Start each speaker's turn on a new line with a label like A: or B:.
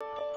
A: you